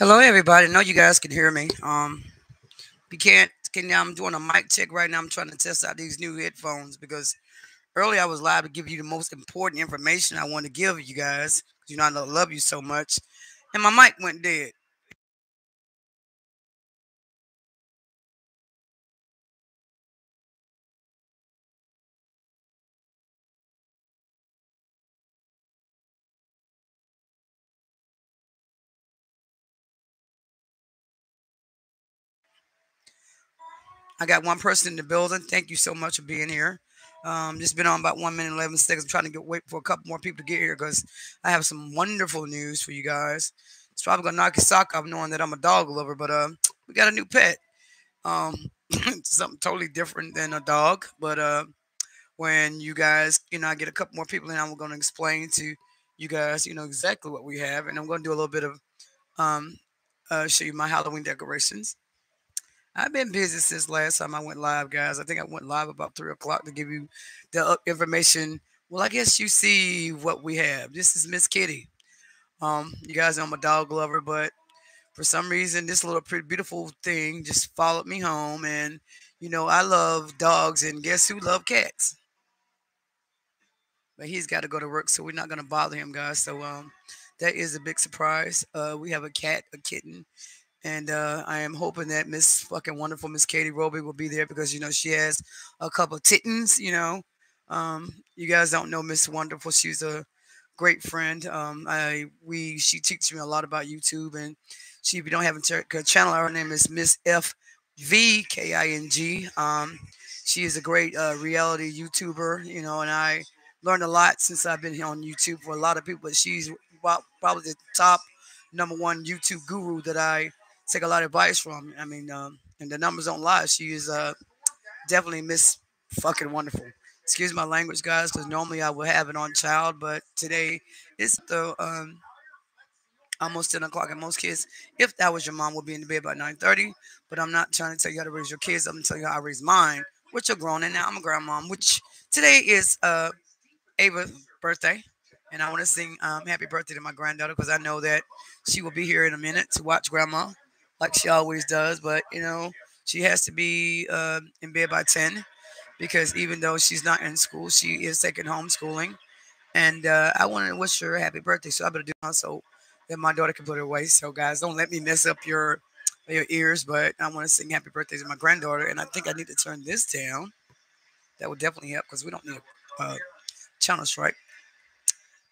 Hello, everybody. I know you guys can hear me. Um, you can't. Can I'm doing a mic check right now. I'm trying to test out these new headphones because earlier I was live to give you the most important information I want to give you guys. You know I love you so much, and my mic went dead. I got one person in the building. Thank you so much for being here. Um, just been on about one minute, 11 seconds. I'm trying to get wait for a couple more people to get here because I have some wonderful news for you guys. It's probably gonna knock your sock off knowing that I'm a dog lover, but uh, we got a new pet. Um, something totally different than a dog. But uh, when you guys, you know, I get a couple more people in, I'm gonna explain to you guys, you know, exactly what we have, and I'm gonna do a little bit of um, uh, show you my Halloween decorations. I've been busy since last time I went live, guys. I think I went live about three o'clock to give you the information. Well, I guess you see what we have. This is Miss Kitty. Um, you guys know I'm a dog lover, but for some reason, this little pretty beautiful thing just followed me home. And you know, I love dogs, and guess who love cats? But he's got to go to work, so we're not gonna bother him, guys. So um, that is a big surprise. Uh, we have a cat, a kitten, and uh, I am hoping that Miss fucking wonderful Miss Katie Roby will be there because you know she has a couple tittens. You know, um, you guys don't know Miss Wonderful. She's a great friend. Um, I we she teaches me a lot about YouTube, and she if you don't have a channel, her name is Miss F V K I N G. Um, she is a great uh, reality YouTuber. You know, and I learned a lot since I've been here on YouTube for a lot of people. But she's probably the top number one YouTube guru that I take a lot of advice from. I mean, um, and the numbers don't lie. She is uh, definitely Miss fucking wonderful. Excuse my language, guys, because normally I would have it on child, but today it's the um, almost 10 o'clock. And most kids, if that was your mom, would be in the bed by 9:30. But I'm not trying to tell you how to raise your kids. I'm telling you how I raise mine, which are grown. And now I'm a grandmom, which today is uh, Ava's birthday. And I want to sing um, happy birthday to my granddaughter because I know that she will be here in a minute to watch grandma like she always does. But you know, she has to be uh, in bed by ten because even though she's not in school, she is taking homeschooling. And uh, I wanted to wish her a happy birthday, so I better do my so that my daughter can put it away. So guys, don't let me mess up your your ears. But I want to sing happy birthday to my granddaughter, and I think I need to turn this down. That would definitely help because we don't need a uh, channel strike.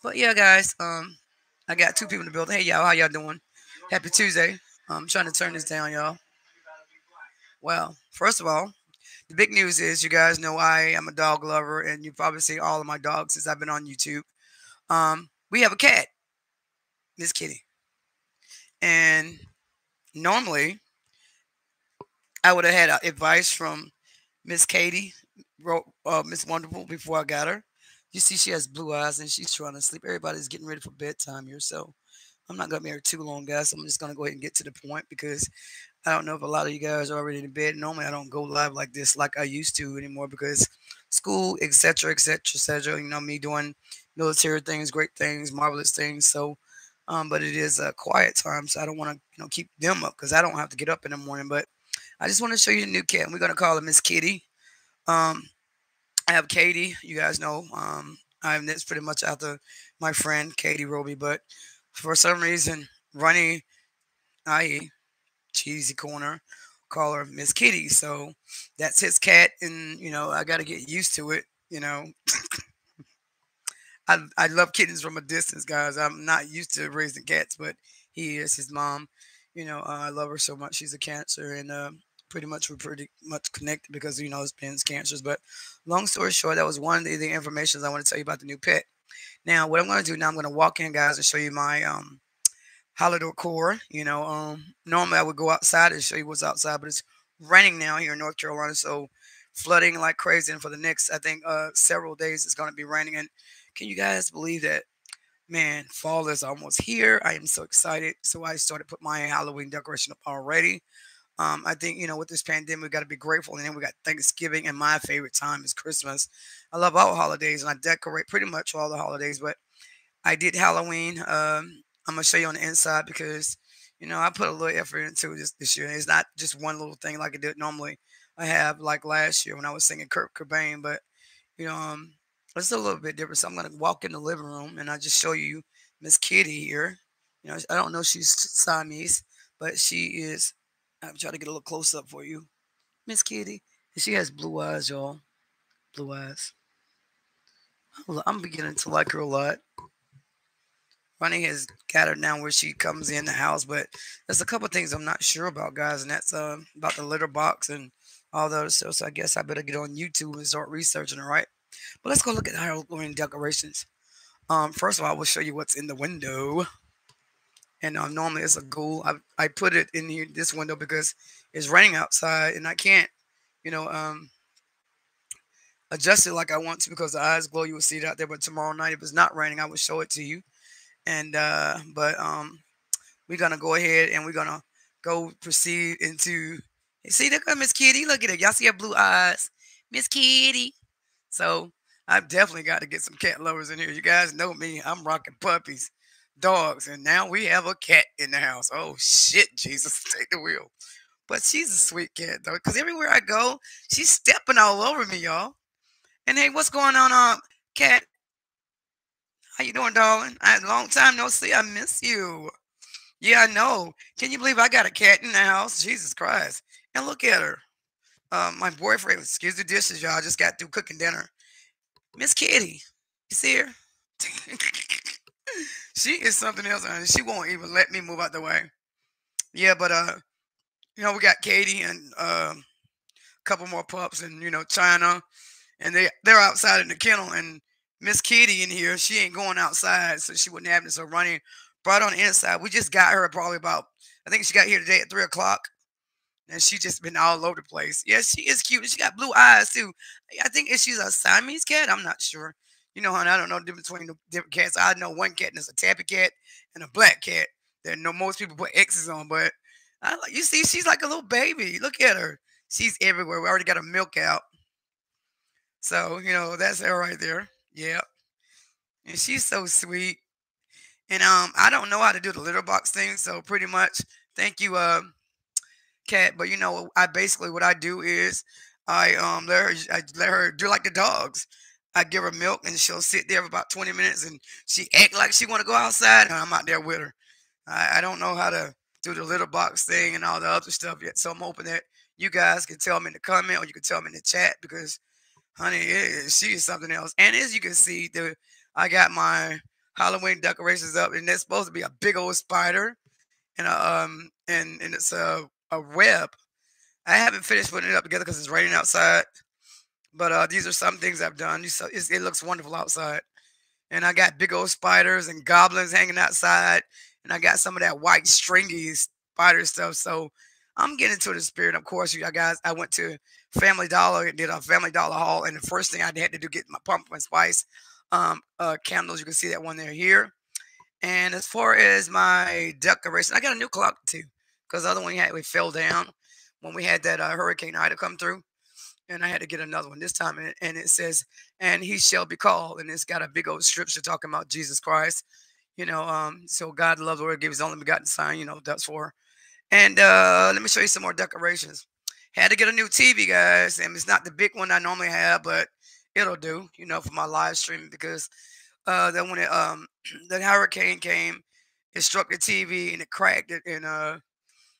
But yeah, guys, um, I got two people in the building. Hey y'all, how y'all doing? Happy Tuesday. I'm trying to turn this down, y'all. Well, first of all, the big news is you guys know I am a dog lover, and you've probably seen all of my dogs since I've been on YouTube. Um, we have a cat, Miss Kitty, and normally I would have had advice from Miss Katie, uh, Miss Wonderful, before I got her. You see, she has blue eyes and she's trying to sleep. Everybody's getting ready for bedtime here, so I'm not gonna be here too long, guys. I'm just gonna go ahead and get to the point because I don't know if a lot of you guys are already in bed. Normally, I don't go live like this like I used to anymore because school, etc., etc., etc. You know, me doing military things, great things, marvelous things. So, um, but it is a quiet time, so I don't want to, you know, keep them up because I don't have to get up in the morning. But I just want to show you the new cat. We're gonna call her Miss Kitty. Um, I have Katie. You guys know. Um, I'm that's pretty much after my friend Katie Roby, but for some reason, Ronnie, i.e., Cheesy Corner, call her Miss Kitty. So that's his cat, and you know I got to get used to it. You know, I I love kittens from a distance, guys. I'm not used to raising cats, but he is his mom. You know, uh, I love her so much. She's a cancer, and uh, pretty much we're pretty much connected because you know it's been cancers. But long story short, that was one of the, the information I want to tell you about the new pet. Now, what I'm going to do now, I'm going to walk in, guys, and show you my um, holiday core. You know, um, normally I would go outside and show you what's outside, but it's raining now here in North Carolina, so flooding like crazy. And for the next, I think, uh, several days, it's going to be raining. And can you guys believe that? Man, fall is almost here. I am so excited. So I started put my Halloween decoration up already. Um, I think, you know, with this pandemic, we got to be grateful. And then we got Thanksgiving, and my favorite time is Christmas. I love all holidays, and I decorate pretty much all the holidays. But I did Halloween. Um, I'm going to show you on the inside because you know, I put a little effort into this this year. It's not just one little thing like I did normally. I have like last year when I was singing Kurt Cobain, but you know, um, it's a little bit different. So I'm gonna walk in the living room and I just show you Miss Kitty here. You know, I don't know she's Siamese, but she is. I'm trying to get a little close up for you, Miss Kitty. She has blue eyes, y'all. Blue eyes. I'm beginning to like her a lot. Ronnie has got her now where she comes in the house, but there's a couple things I'm not sure about, guys, and that's uh, about the litter box and all those. So, so I guess I better get on YouTube and start researching it, right? But let's go look at Halloween decorations. Um, first of all, I will show you what's in the window. And um, normally it's a ghoul. I, I put it in here, this window because it's raining outside and I can't, you know, um, adjust it like I want to because the eyes glow. You will see it out there. But tomorrow night, if it's not raining, I will show it to you. And uh, but um, we're gonna go ahead and we're gonna go proceed into. See, look at Miss Kitty. Look at it. Y'all see her blue eyes, Miss Kitty. So I've definitely got to get some cat lovers in here. You guys know me. I'm rocking puppies, dogs, and now we have a cat in the house. Oh shit, Jesus, take the wheel. But she's a sweet cat though, because everywhere I go, she's stepping all over me, y'all. And hey, what's going on, um, cat? How you doing, darling? I had a long time no see. I miss you. Yeah, I know. Can you believe I got a cat in the house? Jesus Christ. And look at her. Um, my boyfriend, excuse the dishes, y'all. just got through cooking dinner. Miss Kitty. You see her? she is something else, honey. She won't even let me move out the way. Yeah, but uh, you know, we got Katie and uh, a couple more pups and you know, China. And they they're outside in the kennel and Miss Kitty in here. She ain't going outside, so she wouldn't have this. So running brought on inside. We just got her probably about. I think she got here today at three o'clock, and she just been all over the place. Yeah, she is cute. She got blue eyes too. I think if she's a Siamese cat, I'm not sure. You know, honey, I don't know the difference between the different cats. I know one cat and it's a tabby cat and a black cat. That no most people put X's on, but I like you see, she's like a little baby. Look at her. She's everywhere. We already got her milk out. So, you know, that's her right there. Yep. And she's so sweet. And um, I don't know how to do the litter box thing, so pretty much thank you, uh, cat. But you know, I basically what I do is I um let her I let her do like the dogs. I give her milk and she'll sit there for about 20 minutes and she act like she want to go outside and I'm out there with her. I, I don't know how to do the litter box thing and all the other stuff yet. So I'm hoping that you guys can tell me in the comment or you can tell me in the chat because honey, she is something else. And as you can see, the I got my Halloween decorations up, and that's supposed to be a big old spider, and a, um, and and it's a a web. I haven't finished putting it up together because it's raining outside. But uh, these are some things I've done. It looks wonderful outside, and I got big old spiders and goblins hanging outside, and I got some of that white stringy spider stuff. So I'm getting to the spirit. Of course, you guys, I went to Family Dollar and did a Family Dollar haul, and the first thing I had to do get my pumpkin spice um, uh, candles. You can see that one there here. And as far as my decoration, I got a new clock too, because the other one we had we fell down when we had that uh, Hurricane Ida come through, and I had to get another one this time. And, and it says, "And he shall be called," and it's got a big old scripture talking about Jesus Christ. You know, um, so God loved the world, gave His only begotten Son. You know, that's for. And uh, let me show you some more decorations. Had to get a new TV, guys, and it's not the big one I normally have, but it'll do, you know, for my live stream because uh then when it um the hurricane came, it struck the TV and it cracked it and uh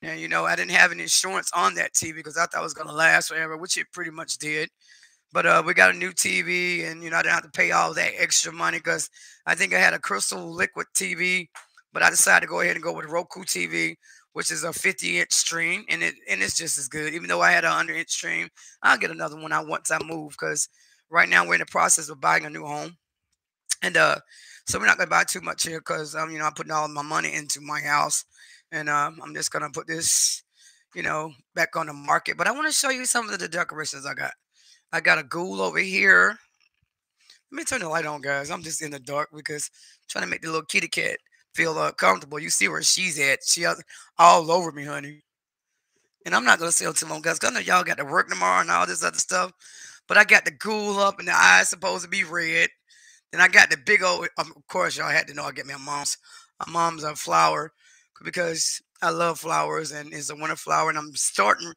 and you know I didn't have any insurance on that TV because I thought it was gonna last forever, which it pretty much did. But uh, we got a new TV, and you know I didn't have to pay all that extra money because I think I had a Crystal Liquid TV, but I decided to go ahead and go with Roku TV, which is a 50 inch stream, and it and it's just as good. Even though I had a 100 inch stream, I'll get another one out once I move because right now we're in the process of buying a new home, and uh, so we're not gonna buy too much here because um, you know I'm putting all my money into my house, and um, I'm just gonna put this, you know, back on the market. But I want to show you some of the decorations I got. I got a ghoul over here. Let me turn the light on, guys. I'm just in the dark because I'm trying to make the little kitty cat feel uh, comfortable. You see where she's at. She all over me, honey. And I'm not gonna stay too long, guys. I know y'all got to work tomorrow and all this other stuff. But I got the ghoul up, and the eyes supposed to be red. Then I got the big old. Of course, y'all had to know I get my mom's. My mom's a flower because I love flowers and it's a winter flower. And I'm starting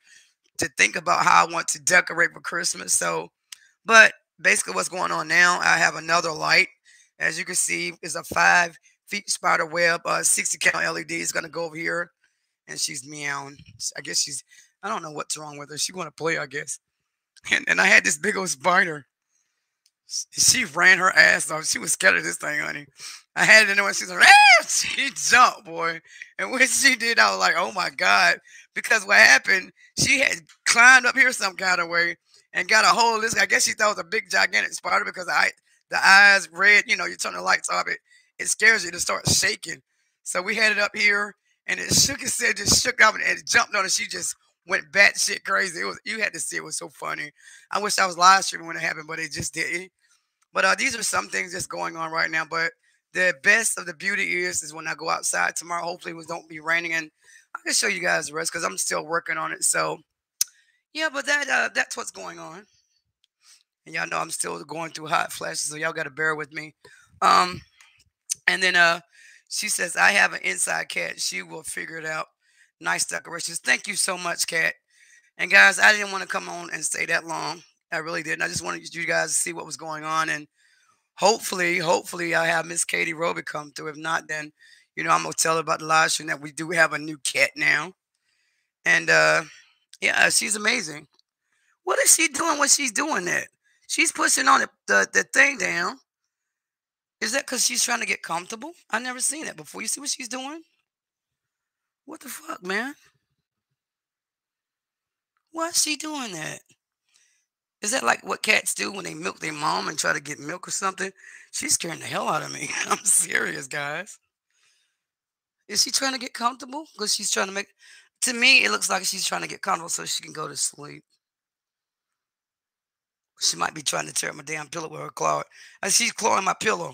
to think about how I want to decorate for Christmas. So, but basically what's going on now, I have another light. As you can see, is a five feet spider web, uh, 60 count LED is going to go over here. And she's meowing. I guess she's, I don't know what's wrong with her. She want to play, I guess. And, and I had this big old spider. She ran her ass off. She was scared of this thing, honey. I had it in there. She's like, ah! she jumped, boy. And when she did, I was like, oh my God. Because what happened, she had climbed up here some kind of way and got a hold of this. I guess she thought it was a big, gigantic spider because I, the eyes red, you know, you turn the lights off, it, it scares you to start shaking. So we had it up here and it shook its head, just shook up and it jumped on it. She just went batshit crazy. It was you had to see it was so funny. I wish I was live streaming when it happened, but it just didn't. But uh, these are some things that's going on right now. But the best of the beauty is is when I go outside tomorrow. Hopefully, it don't be raining, and I can show you guys the rest because I'm still working on it. So, yeah, but that uh, that's what's going on. And y'all know I'm still going through hot flashes, so y'all got to bear with me. Um, and then uh, she says I have an inside cat. She will figure it out. Nice decorations. Thank you so much, cat. And guys, I didn't want to come on and stay that long. I really didn't. I just wanted you guys to see what was going on and hopefully, hopefully I have Miss Katie Roby come through. If not, then you know I'm gonna tell her about the live stream that we do have a new cat now. And uh yeah, she's amazing. What is she doing when she's doing that? She's pushing on the, the, the thing down. Is that because she's trying to get comfortable? I've never seen that before. You see what she's doing? What the fuck, man? Why is she doing that? Is that like what cats do when they milk their mom and try to get milk or something? She's scaring the hell out of me. I'm serious, guys. Is she trying to get comfortable? Because she's trying to make. To me, it looks like she's trying to get comfortable so she can go to sleep. She might be trying to tear my damn pillow with her claw. And she's clawing my pillow.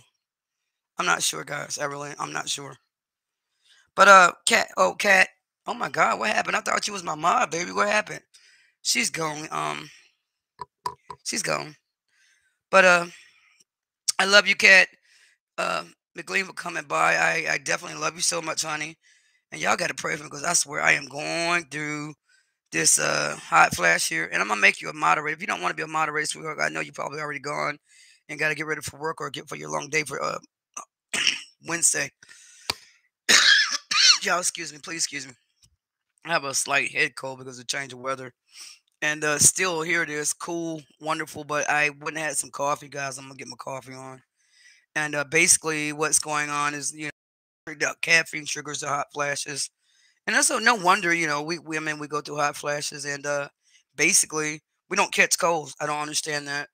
I'm not sure, guys. I really, I'm not sure. But uh, cat, oh cat, oh my God, what happened? I thought she was my mom, baby. What happened? She's going. Um, she's gone. But uh, I love you, Cat. Uh, McLean for coming by. I, I definitely love you so much, honey. And y'all got to pray for me because I swear I am going through this uh hot flash here. And I'm gonna make you a moderator. If you don't want to be a moderator, sweetheart, I know you're probably already gone and got to get ready for work or get for your long day for uh Wednesday. y'all, excuse me, please excuse me. I have a slight head cold because of change of weather. And uh, still here it is, cool, wonderful. But I wouldn't have had some coffee, guys. I'm gonna get my coffee on. And uh, basically, what's going on is you know, caffeine triggers the hot flashes, and also no wonder you know we women we go through hot flashes, and uh, basically we don't catch colds. I don't understand that,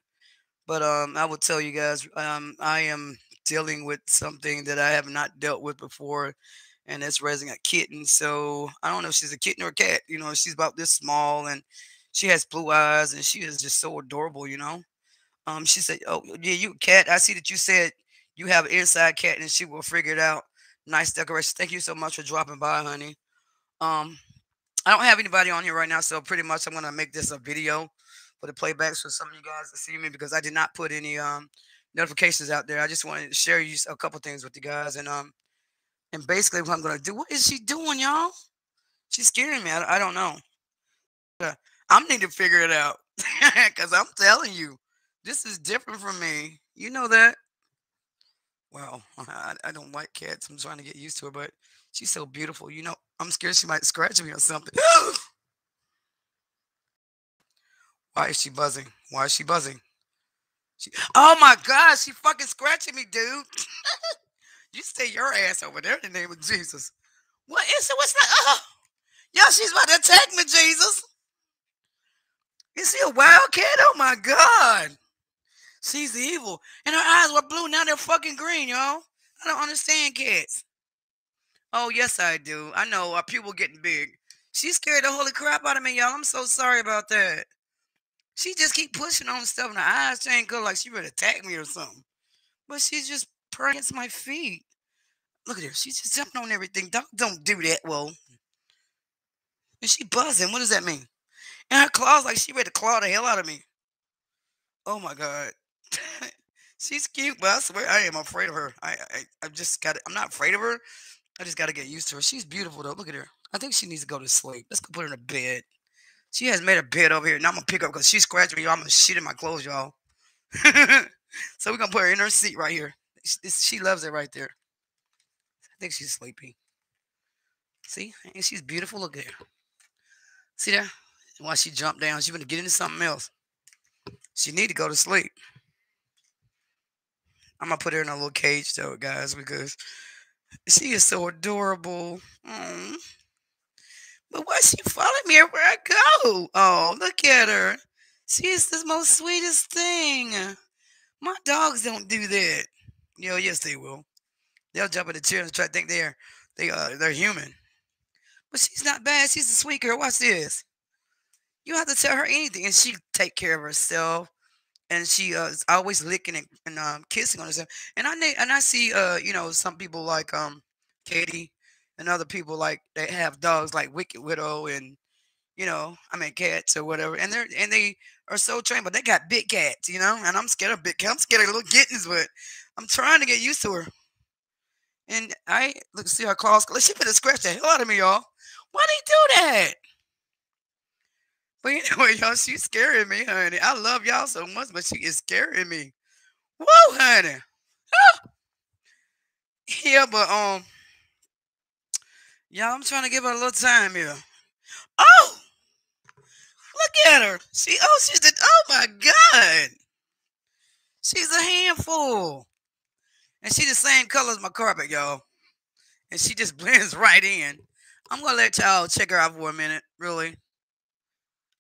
but um, I will tell you guys, um, I am dealing with something that I have not dealt with before, and it's raising a kitten. So I don't know if she's a kitten or a cat. You know, she's about this small and she has blue eyes and she is just so adorable, you know. Um, she said, "Oh yeah, you cat. I see that you said you have an inside cat, and she will figure it out. Nice decoration. Thank you so much for dropping by, honey. Um, I don't have anybody on here right now, so pretty much I'm gonna make this a video for the playbacks for some of you guys to see me because I did not put any um notifications out there. I just wanted to share you a couple things with you guys, and um, and basically what I'm gonna do. What is she doing, y'all? She's scaring me. I, I don't know. I need to figure it out because I'm telling you, this is different from me. You know that. Well, I, I, don't like cats. I'm trying to get used to her, but she's so beautiful. You know, I'm scared she might scratch me or something. Why is she buzzing? Why is she buzzing? She, oh my God, she fucking scratching me, dude. you stay your ass over there in the name of Jesus. What is it? What's that? Oh, yo, she's about to attack me, Jesus. Is she a wildcat? Oh my God. She's evil. And her eyes were blue. Now they're fucking green, y'all. I don't understand cats. Oh, yes, I do. I know our people getting big. She scared the holy crap out of me, y'all. I'm so sorry about that. She just keep pushing on stuff and her eyes change color like she would attack me or something. But she's just praying against my feet. Look at her. She's just jumping on everything. Don't, don't do that, Whoa. And she buzzing. What does that mean? And her claws like she ready to claw the hell out of me. Oh my god. She's cute, but I swear I am afraid of her. I I, I just got I'm not afraid of her. I just gotta get used to her. She's beautiful though. Look at her. I think she needs to go to sleep. Let's go put her in a bed. She has made a bed over here, Now I'm gonna pick up because she's scratching me. I'm gonna shit in my clothes, y'all. so we're gonna put her in her seat right here. She loves it right there. I think she's sleepy. See, and she's beautiful. Look at her. See there? While she jumped down, She gonna get into something else. She need to go to sleep. I'm gonna put her in a little cage though, guys, because she is so adorable. Mm. But why she following me everywhere I go? Oh, look at her. She is the most sweetest thing. My dogs don't do that. You know, yes, they will. They'll jump in the chair and try to think they're they uh they're human. But she's not bad. She's a sweet girl. Watch this. You have to tell her anything, and she take care of herself. And she uh, is always licking and, and um, kissing on herself. And I and I see uh you know some people like um Katie and other people like they have dogs like Wicked Widow and you know I mean cats or whatever. And they're and they are so trained, but they got big cats, you know. And I'm scared of big cats. I'm scared of little kittens, but I'm trying to get used to her. And I look see her claws. She better scratch the hell out of me, y'all. Why do they do that? But anyway, y'all, she's scaring me, honey. I love y'all so much, but she is scaring me. Whoa, honey. Ah. Yeah, but um, y'all, I'm trying to give her a little time here. Oh, look at her. She, oh, she's the, oh my God. She's a handful. And she the same color as my carpet, y'all. And she just blends right in. I'm gonna let y'all check her out for a minute, really.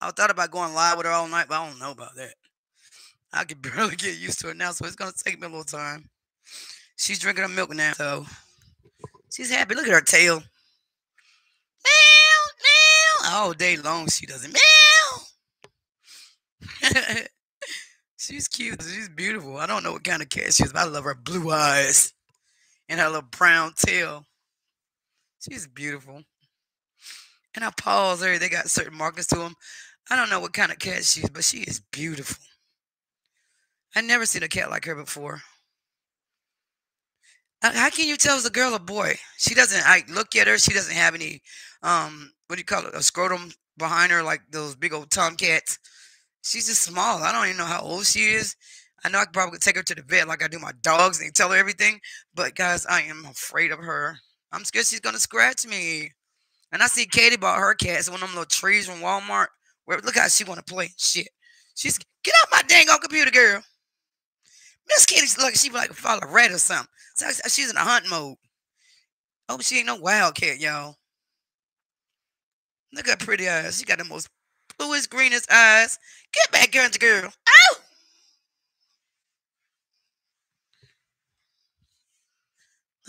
I thought about going live with her all night, but I don't know about that. I could barely get used to it now, so it's gonna take me a little time. She's drinking her milk now, so she's happy. Look at her tail. Meow, meow. All day long, she does it. Meow. she's cute. She's beautiful. I don't know what kind of cat she is, but I love her blue eyes and her little brown tail. She's beautiful. And her paws, there, they got certain markings to them. I don't know what kind of cat she is, but she is beautiful. I never seen a cat like her before. How can you tell it's a girl or boy? She doesn't. I look at her. She doesn't have any. Um, what do you call it? A scrotum behind her, like those big old tomcats. She's just small. I don't even know how old she is. I know I could probably take her to the vet like I do my dogs and tell her everything. But guys, I am afraid of her. I'm scared she's gonna scratch me. And I see Katie bought her cats one of them little trees from Walmart. Where look how she want to play shit. She's get out my dang on computer, girl. Miss Kitty's like she like a follow a rat or something. So she's in a hunt mode. Oh, she ain't no wildcat, y'all. Look at pretty eyes. She got the most bluest, greenest eyes. Get back, girl, girl. Oh!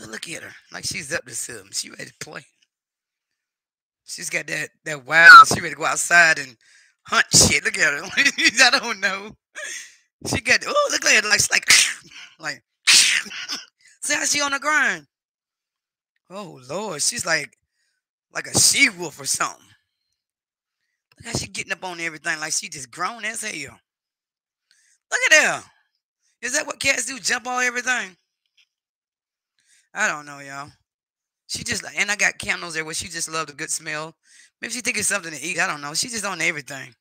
Look at her. Like she's up to something. She ready to play. She's got that that wild. She ready to go outside and hunt shit. Look at her. I don't know. She got oh look at her like like like see how she on the grind. Oh Lord, she's like like a she wolf or something. Look how she getting up on everything like she just grown as hell. Look at her. Is that what cats do? Jump on everything? I don't know, y'all. She just and I got candles there where she just loved a good smell. Maybe she think it's something to eat. I don't know. She just on everything.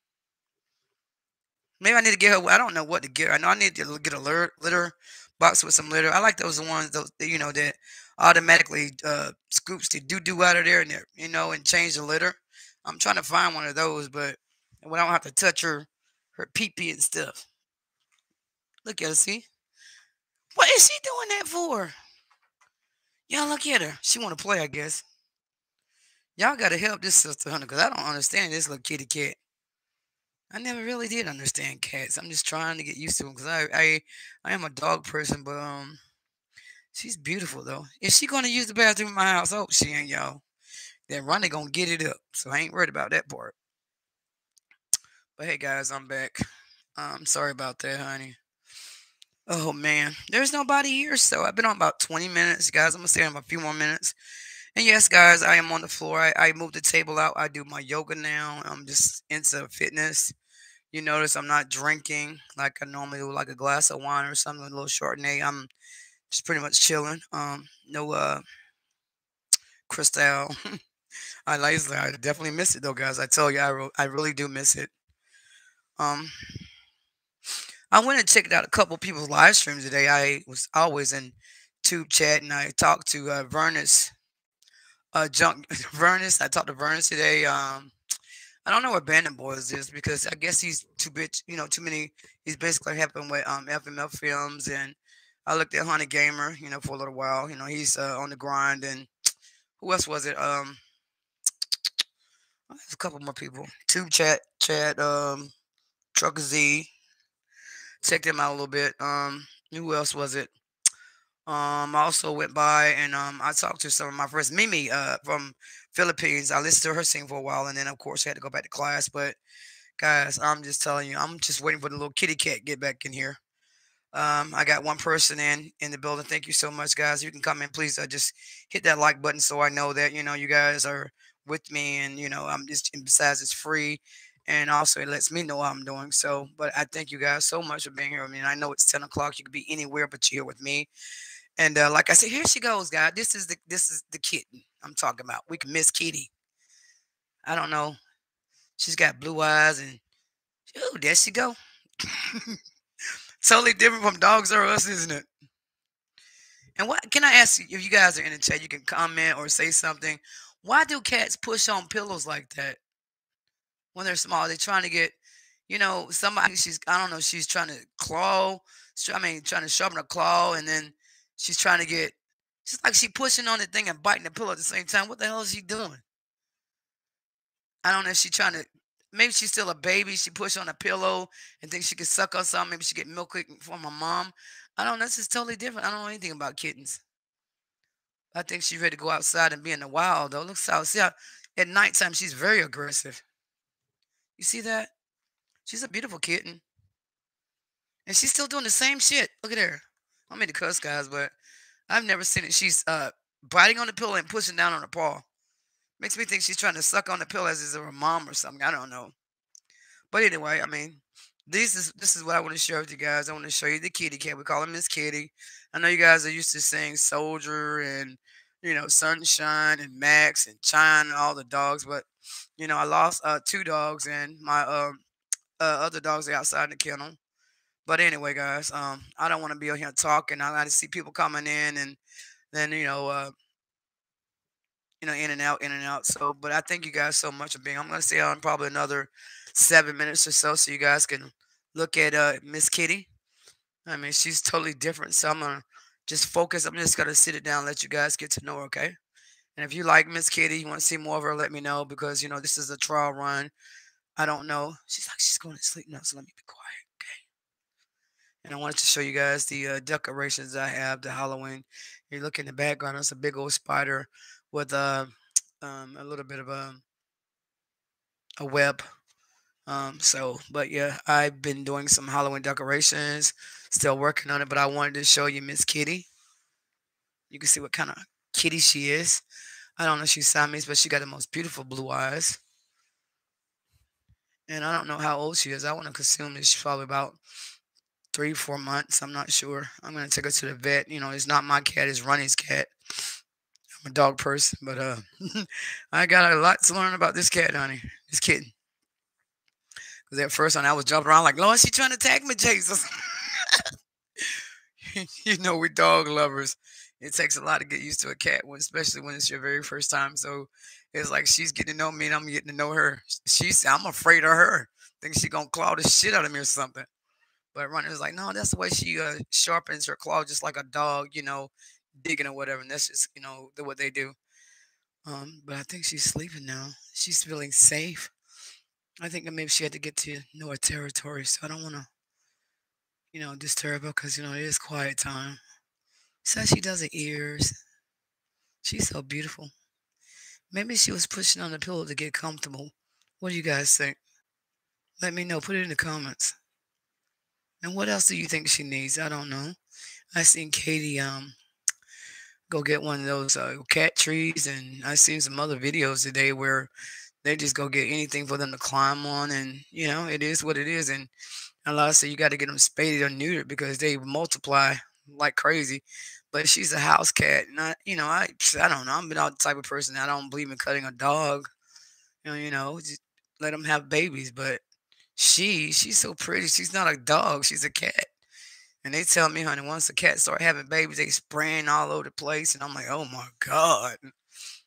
Maybe I need to get her. I don't know what to get. I know I need to get a litter, box with some litter. I like those ones, those you know that automatically uh, scoops the doo doo out of there and you know, and change the litter. I'm trying to find one of those, but when I don't have to touch her, her pee pee and stuff. Look at her, see? What is she doing that for? Y'all look at her. She want to play, I guess. Y'all got to help this sister, honey, because I don't understand this little kitty cat. I never really did understand cats. I'm just trying to get used to them because I, I I am a dog person, but um, she's beautiful though. Is she gonna use the bathroom in my house? Oh, she ain't, y'all. Then Ronnie gonna get it up, so I ain't worried about that part. But hey, guys, I'm back. I'm um, sorry about that, honey. Oh man, there's nobody here, so I've been on about 20 minutes, guys. I'm gonna stay on a few more minutes. And yes, guys, I am on the floor. I, I moved the table out. I do my yoga now. I'm just into fitness. You notice I'm not drinking like I normally do, like a glass of wine or something, a little Chardonnay. I'm just pretty much chilling. Um, no uh, Cristal. I like I definitely miss it though, guys. I tell you, I, re- I really do miss it. Um, I went and checked out a couple people's live streams today. I was always in tube chat and I talked to uh, Vernus, uh, junk Vernus. I talked to Vernus today. Um, I don't know where Bandit Boys is because I guess he's too bit, you know, too many. He's basically helping with um FMF films and I looked at Honey Gamer, you know, for a little while. You know, he's uh, on the grind and who else was it? Um, a couple more people. Tube chat, chat, um, Trucker Z. Checked him out a little bit. Um, who else was it? Um, I also went by and um, I talked to some of my friends, Mimi, uh, from Philippines. I listened to her sing for a while, and then of course I had to go back to class. But guys, I'm just telling you, I'm just waiting for the little kitty cat get back in here. Um, I got one person in in the building. Thank you so much, guys. You can come in, please. Uh, just hit that like button so I know that you know you guys are with me, and you know I'm just. besides, it's free, and also it lets me know what I'm doing. So, but I thank you guys so much for being here. I mean, I know it's 10 o'clock. You could be anywhere, but you're here with me. And uh, like I said, here she goes, guys. This is the this is the kitten I'm talking about. We can miss Kitty. I don't know. She's got blue eyes, and oh, there she go. totally different from dogs or us, isn't it? And what can I ask you if you guys are in the chat, you can comment or say something. Why do cats push on pillows like that when they're small? They're trying to get, you know, somebody she's I don't know, she's trying to claw, I mean trying to sharpen a claw, and then she's trying to get she's like she pushing on the thing and biting the pillow at the same time. What the hell is she doing? I don't know if she's trying to maybe she's still a baby. She pushed on a pillow and thinks she could suck on something. Maybe she get milk from her mom. I don't know. This is totally different. I don't know anything about kittens. I think she's ready to go outside and be in the wild, though. Look how, see how at nighttime she's very aggressive. You see that? She's a beautiful kitten. And she's still doing the same shit. Look at her. I mean the cuss, guys, but I've never seen it. She's uh biting on the pillow and pushing down on the paw. Makes me think she's trying to suck on the pillow as is her mom or something. I don't know. But anyway, I mean, this is this is what I want to share with you guys. I want to show you the kitty cat. We call him Miss Kitty. I know you guys are used to saying Soldier and you know Sunshine and Max and Chine and all the dogs, but you know I lost uh, two dogs and my um, uh, other dogs are outside the kennel. But anyway, guys, um, I don't want to be out here talking. I got to see people coming in and then you know uh, you know, in and out, in and out. So, but I thank you guys so much for being. I'm gonna stay on probably another seven minutes or so, so you guys can look at uh Miss Kitty. I mean, she's totally different. So I'm gonna just focus. I'm just gonna sit it down, let you guys get to know her, okay? And if you like Miss Kitty, you want to see more of her, let me know because you know this is a trial run. I don't know. She's like she's going to sleep now, so let me be quiet, okay? And I wanted to show you guys the uh, decorations I have, the Halloween. You look in the background, it's a big old spider with a uh, um, a little bit of a a web. Um, so, but yeah, I've been doing some Halloween decorations, still working on it. But I wanted to show you Miss Kitty. You can see what kind of kitty she is. I don't know if she's Siamese, but she got the most beautiful blue eyes. And I don't know how old she is. I want to assume that she's probably about three, four months. I'm not sure. I'm going to take her to the vet. You know, it's not my cat, it's Ronnie's cat. I'm a dog person, but uh, I got a lot to learn about this cat, honey. This kitten. Because at first, when I was jumping around like, Lord, she trying to attack me, Jesus. you know, we dog lovers. It takes a lot to get used to a cat, especially when it's your very first time. So it's like she's getting to know me and I'm getting to know her. She's, I'm afraid of her. Think she gonna claw the shit out of me or something. But Ronnie was like, no, that's the way she uh, sharpens her claw, just like a dog, you know, digging or whatever. And that's just, you know, the, what they do. Um, but I think she's sleeping now. She's feeling safe. I think maybe she had to get to know her territory. So I don't want to, you know, disturb her because, you know, it is quiet time. So she does her ears. She's so beautiful. Maybe she was pushing on the pillow to get comfortable. What do you guys think? Let me know. Put it in the comments. And what else do you think she needs? I don't know. I seen Katie um go get one of those uh, cat trees. And I've seen some other videos today where they just go get anything for them to climb on. And, you know, it is what it is. And a lot of say you got to get them spaded or neutered because they multiply like crazy. But she's a house cat, and I, you know, I, I don't know. I'm not the type of person I don't believe in cutting a dog. You know, you know, just let them have babies. But she, she's so pretty. She's not a dog. She's a cat. And they tell me, honey, once the cat start having babies, they spraying all over the place. And I'm like, oh my God.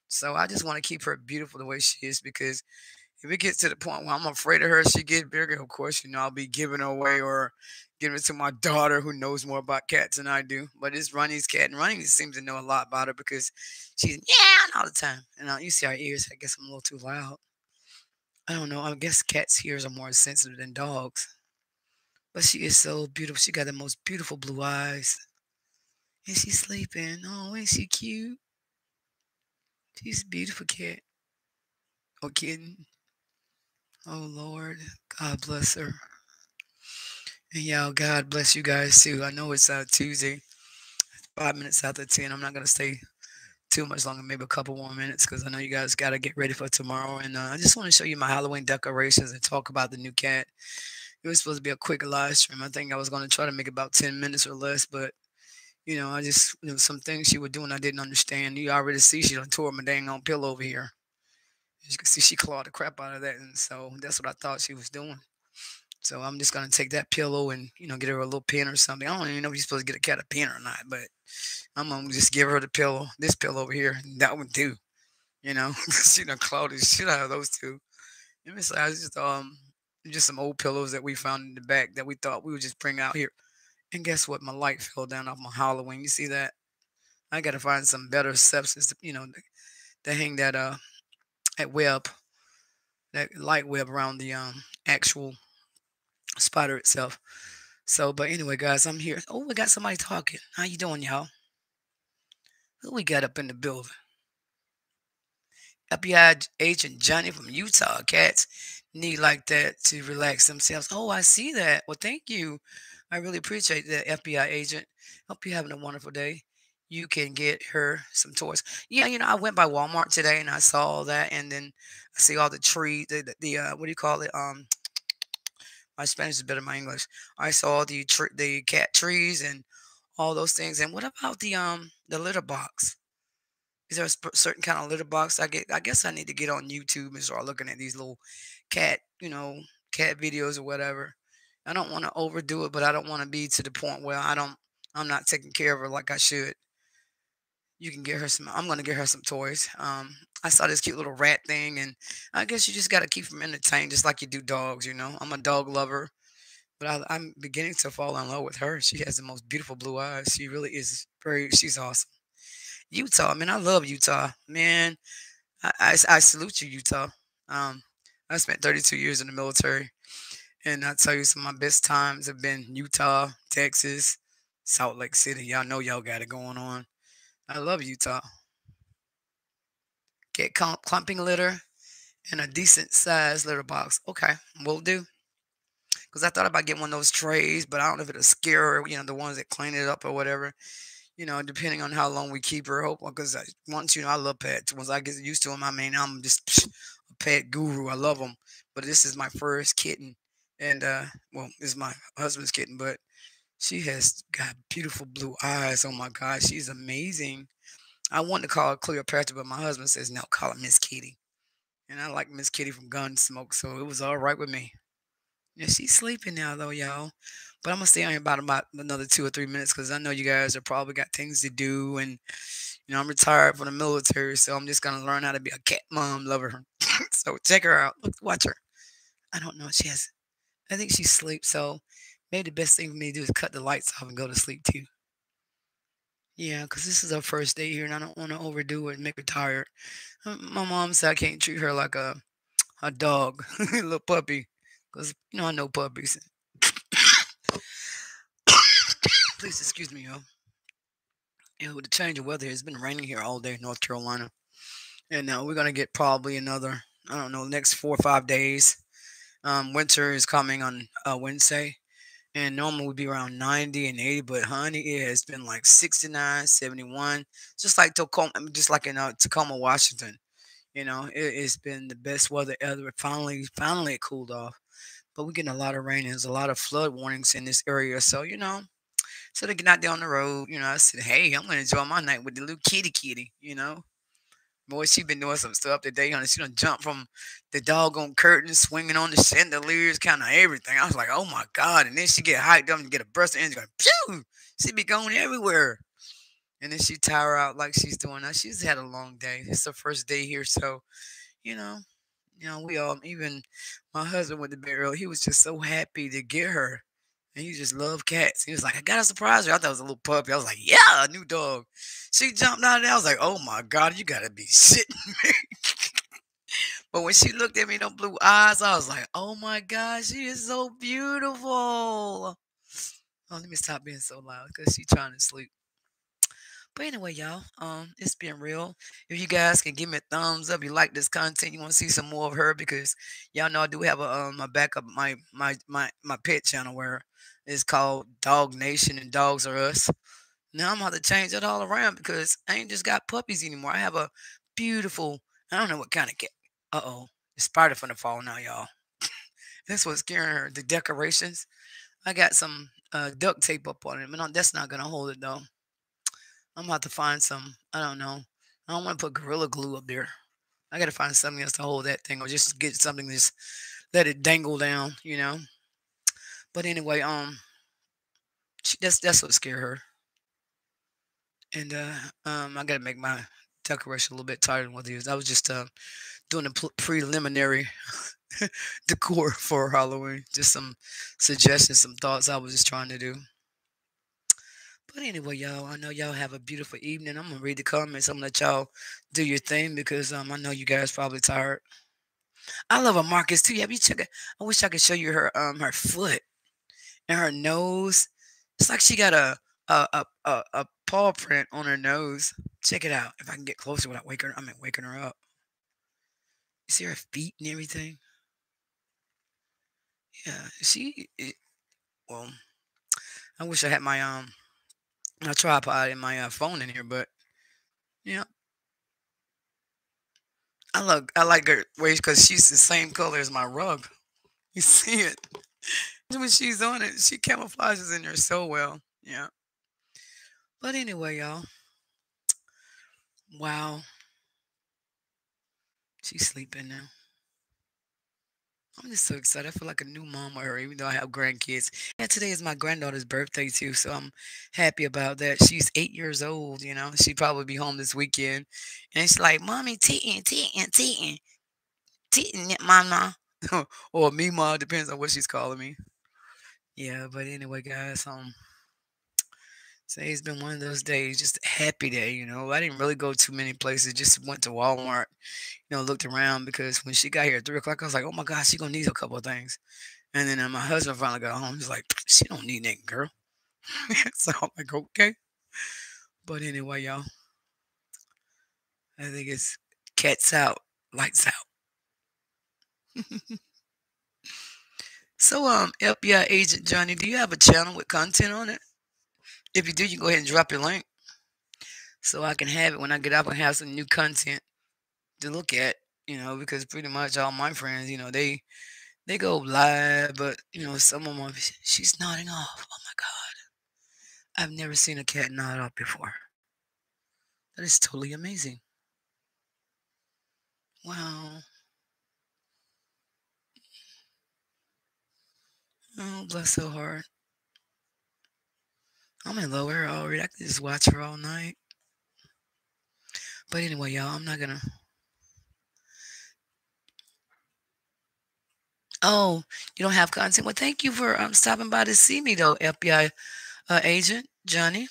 So I just want to keep her beautiful the way she is because if it gets to the point where I'm afraid of her, she get bigger, of course, you know, I'll be giving her away or giving it to my daughter who knows more about cats than I do. But it's Ronnie's cat, and Ronnie seems to know a lot about her because she's yeah all the time. And uh, you see our ears. I guess I'm a little too loud. I don't know. I guess cats' ears are more sensitive than dogs. But she is so beautiful. She got the most beautiful blue eyes. And she's sleeping. Oh, ain't she cute? She's a beautiful cat. Or kitten. Oh, Lord. God bless her. And y'all, God bless you guys too. I know it's uh, Tuesday, five minutes after 10. I'm not going to stay too much longer, maybe a couple more minutes, because I know you guys got to get ready for tomorrow. And uh, I just want to show you my Halloween decorations and talk about the new cat. It was supposed to be a quick live stream. I think I was going to try to make about 10 minutes or less, but you know, I just, you know, some things she was doing I didn't understand. You already see she done tore my dang on pillow over here. As you can see, she clawed the crap out of that. And so that's what I thought she was doing. So I'm just gonna take that pillow and you know get her a little pin or something. I don't even know if you're supposed to get a cat a pin or not, but I'm gonna just give her the pillow, this pillow over here, that one too. You know, she done clawed the shit out of those two. And besides, just um, just some old pillows that we found in the back that we thought we would just bring out here. And guess what? My light fell down off my Halloween. You see that? I gotta find some better substance, to, you know, to, hang that uh that web, that light web around the um actual spider itself. So, but anyway, guys, I'm here. Oh, we got somebody talking. How you doing, y'all? Who we got up in the building? FBI agent Johnny from Utah. Cats need like that to relax themselves. Oh, I see that. Well, thank you. I really appreciate that, FBI agent. Hope you're having a wonderful day. You can get her some toys. Yeah, you know, I went by Walmart today and I saw that, and then I see all the tree, the, the, the uh, what do you call it? Um, my Spanish is better than my English. I saw the the cat trees and all those things. And what about the um the litter box? Is there a certain kind of litter box? I get. I guess I need to get on YouTube and start looking at these little cat, you know, cat videos or whatever. I don't want to overdo it, but I don't want to be to the point where I don't. I'm not taking care of her like I should. You can get her some i'm going to get her some toys. Um i saw this cute little rat thing and i guess you just got to keep them entertained just like you do dogs you know? I'm a dog lover but I, i'm beginning to fall in love with her. She has the most beautiful blue eyes. She really is very she's awesome. Utah man i love utah man. I i, I salute you utah. Um i spent 32 years in the military and i tell you some of my best times have been utah texas salt lake city y'all know y'all got it going on I love Utah. Get clumping litter and a decent size litter box. Okay, we'll do. Because I thought about getting one of those trays, but I don't know if it'll scare her, you know, the ones that clean it up or whatever. You know, depending on how long we keep her. Hope because once you know, I love pets. Once I get used to them, I mean, I'm just a pet guru. I love them. But this is my first kitten, and uh, well, this is my husband's kitten, but she has got beautiful blue eyes. Oh my God, she's amazing. I want to call her Cleopatra, but my husband says no, call her Miss Kitty. And I like Miss Kitty from Gunsmoke, so it was all right with me. Yeah, she's sleeping now though, y'all. But I'm gonna stay on here about about another two or three minutes because I know you guys are probably got things to do, and you know I'm retired from the military, so I'm just gonna learn how to be a cat mom lover. so check her out. Look, watch her. I don't know. She has. I think she sleeps. So maybe the best thing for me to do is cut the lights off and go to sleep too. Yeah, because this is our first day here, and I don't want to overdo it and make her tired. My mom said I can't treat her like a a dog, a little puppy, because you know I know puppies. Please excuse me, yo. And with the change of weather, it's been raining here all day in North Carolina, and now we're gonna get probably another I don't know next four or five days. Um, winter is coming on uh, Wednesday, and normal would be around 90 and 80 but honey it has been like 69 71 just like tacoma just like in uh, tacoma washington you know it, has been the best weather ever finally finally it cooled off but we're getting a lot of rain and there's a lot of flood warnings in this area so you know So they get out there on the road, you know. I said, hey, I'm gonna enjoy my night with the little kitty kitty, you know. Boy, she been doing some stuff today, honey. She done jumped from the doggone curtain, swinging on the chandeliers, kind of everything. I was like, oh my God. And then she get hyped up and get a burst of energy! She be going everywhere. And then she tire out like she's doing that. She's had a long day. It's her first day here. So, you know, you know, we all, even my husband went to bed early. He was just so happy to get her. And he just loved cats. He was like, I got to surprise her. I thought it was a little puppy. I was like, yeah, a new dog. She jumped out of there. I was like, oh my God, you got to be shitting me. but when she looked at me, them blue eyes, I was like, oh my God, she is so beautiful. Oh, let me stop being so loud because she's trying to sleep. But anyway, y'all, um, it's been real. If you guys can give me a thumbs up, you like this content, you want to see some more of her because y'all know I do have a um a backup my my my my pet channel where it's called Dog Nation and Dogs Are Us. Now I'm about to change it all around because I ain't just got puppies anymore. I have a beautiful, I don't know what kind of cat. Uh oh, the spider from the fall now, y'all. that's what's scaring her. The decorations. I got some uh, duct tape up on it, but no, that's not gonna hold it though. I'm about to find some. I don't know. I don't want to put gorilla glue up there. I got to find something else to hold that thing, or just get something just let it dangle down, you know. But anyway, um, she, that's that's what scared her. And uh, um, I got to make my decoration a little bit tighter than what these. I was just uh, doing a preliminary decor for Halloween. Just some suggestions, some thoughts I was just trying to do. But anyway, y'all, I know y'all have a beautiful evening. I'm gonna read the comments. I'm gonna let y'all do your thing because um I know you guys probably tired. I love a Marcus too. Yeah, you check it. I wish I could show you her um her foot and her nose. It's like she got a a a a, a paw print on her nose. Check it out. If I can get closer without waking her, I mean waking her up. You see her feet and everything. Yeah, she. It, well, I wish I had my um a tripod in my uh, phone in here, but yeah. I look I like her waist because she's the same color as my rug. You see it. When she's on it, she camouflages in there so well. Yeah. But anyway, y'all. Wow. She's sleeping now. I'm just so excited. I feel like a new mom her, even though I have grandkids. And today is my granddaughter's birthday too, so I'm happy about that. She's eight years old, you know. She'd probably be home this weekend, and she's like, "Mommy, titting, titting, titting, titting, mama," or me. Depends on what she's calling me. Yeah, but anyway, guys, um, today's been one of those days, just a happy day, you know. I didn't really go too many places, just went to Walmart, you know, looked around because when she got here at three o'clock, I was like, oh my God, she gonna need a couple of things. And then uh, my husband finally got home. He's like, she don't need that girl. so I'm like, okay. But anyway, y'all, I think it's cats out, lights out. so, um, FBI agent Johnny, do you have a channel with content on it? If you do, you go ahead and drop your link so I can have it when I get up and have some new content to look at, you know, because pretty much all my friends, you know, they they go live, but you know, some of them she's nodding off. Oh my god. I've never seen a cat nod off before. That is totally amazing. Wow. Oh, bless her heart. I'm in lower already. I can just watch her all night. But anyway, y'all, I'm not gonna Oh, you don't have content. Well, thank you for um, stopping by to see me, though, FBI uh, agent Johnny.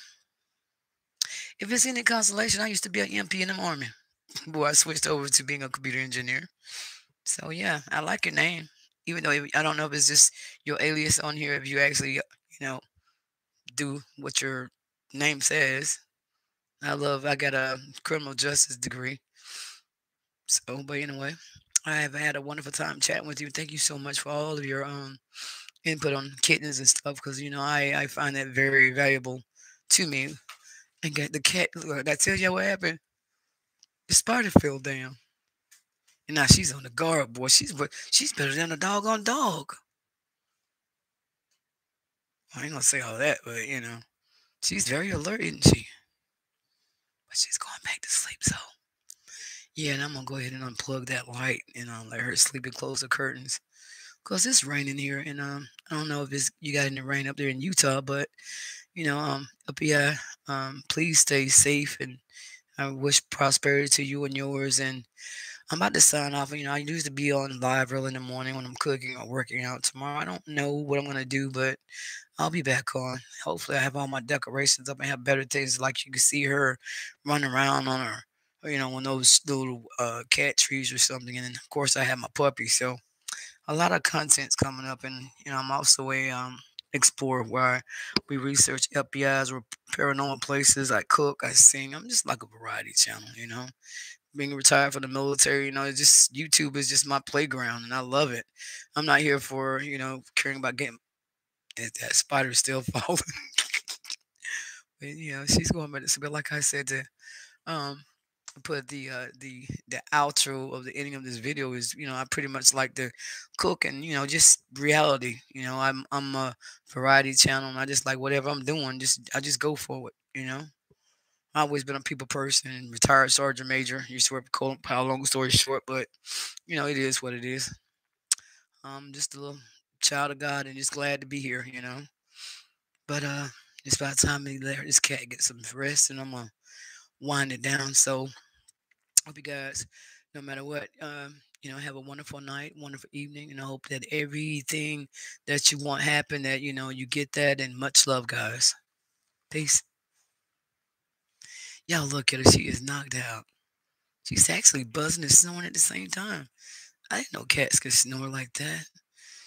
If it's any consolation, I used to be an MP in the army. Boy, I switched over to being a computer engineer. So yeah, I like your name, even though I don't know if it's just your alias on here. If you actually, you know, do what your name says. I love. I got a criminal justice degree. So, but anyway. I have had a wonderful time chatting with you. Thank you so much for all of your um input on kittens and stuff because you know I I find that very valuable to me. And get the cat. Look, that tells you what happened. The spider fell down, and now she's on the guard, boy. She's she's better than a dog doggone dog. I ain't gonna say all that, but you know, She's very alert, isn't she? But she's going back to sleep, so yeah, and I'm gonna go ahead and unplug that light and um, let her sleep and close the curtains. Cause it's raining here, and um, I don't know if it's you got any rain up there in Utah, but you know, um, up here, um, please stay safe, and I wish prosperity to you and yours. And I'm about to sign off. You know, I used to be on live early in the morning when I'm cooking or working out. Tomorrow, I don't know what I'm gonna do, but I'll be back on. Hopefully, I have all my decorations up and have better things like you can see her running around on her you know, on those little uh, cat trees or something. And then, of course, I have my puppy. So a lot of content's coming up. And, you know, I'm also a um, explorer where we research FBI's or paranormal places. I cook, I sing. I'm just like a variety channel, you know. Being retired from the military, you know, just YouTube is just my playground and I love it. I'm not here for, you know, caring about getting that spider still falling. but, you know, she's going back to sleep. Like I said, to um, put the uh the the outro of the ending of this video is you know I pretty much like to cook and you know just reality you know I'm I'm a variety channel and I just like whatever I'm doing just I just go for it you know I've always been a people person retired sergeant major used to work for how long story short but you know it is what it is I'm just a little child of God and just glad to be here you know but uh it's about time let this cat get some rest and I'm gonna wind it down so Hope you guys, no matter what, um, you know, have a wonderful night, wonderful evening, and I hope that everything that you want happen, that you know, you get that, and much love, guys. Peace. Y'all look at her; she is knocked out. She's actually buzzing and snoring at the same time. I didn't know cats could snore like that.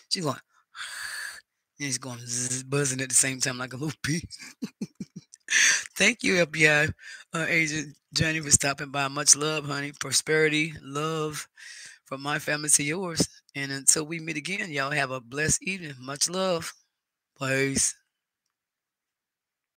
She's going, and she's going buzzing at the same time like a little bee. Thank you, FBI uh, agent Johnny, for stopping by. Much love, honey. Prosperity, love from my family to yours. And until we meet again, y'all have a blessed evening. Much love. Peace.